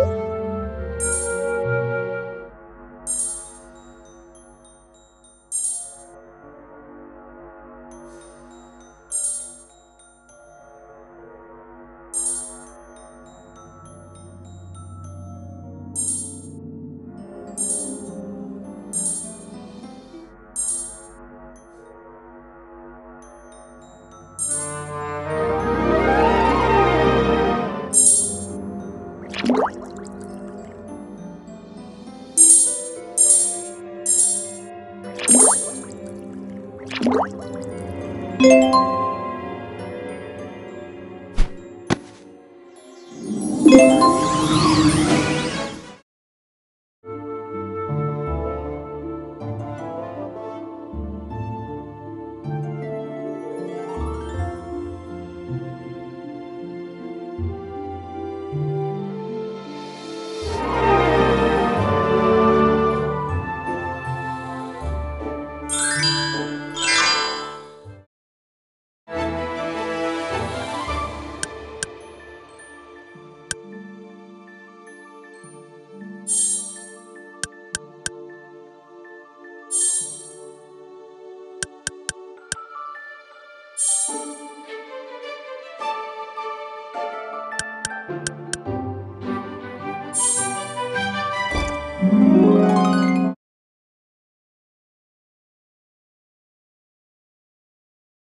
오? Thank you.